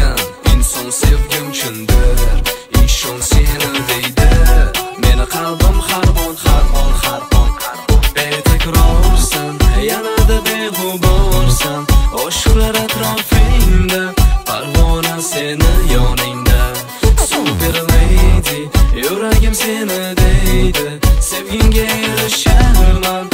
sevgan inson sevgim chindir ishon seni deydi. Meni qalbim har on har on har on betakrorsan yanada beg'uborsan oshirar atrofingda parvona seni yoningda. Super lady yuragim seni deydi. Sevgingga erisharman